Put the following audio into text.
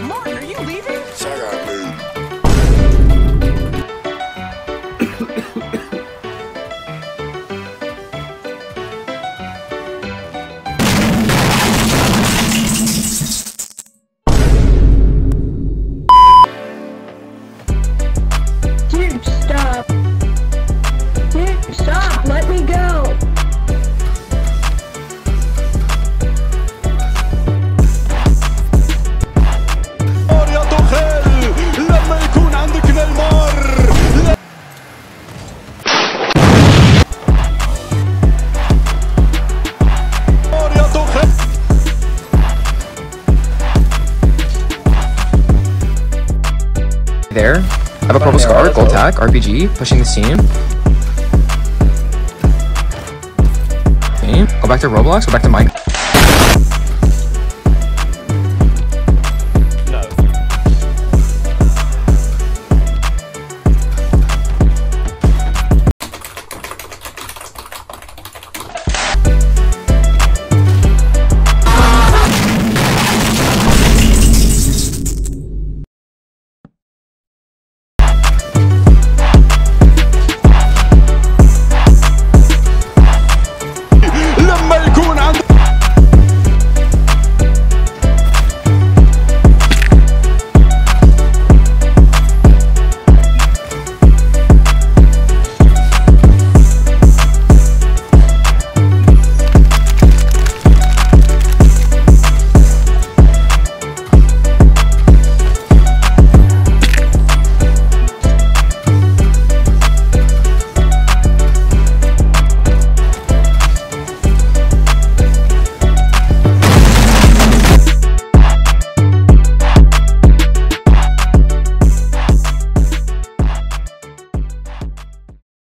Martin, are you leaving? Dude, There. I have a purple scar, gold tack, RPG, pushing the team. Okay, Go back to Roblox, go back to Minecraft.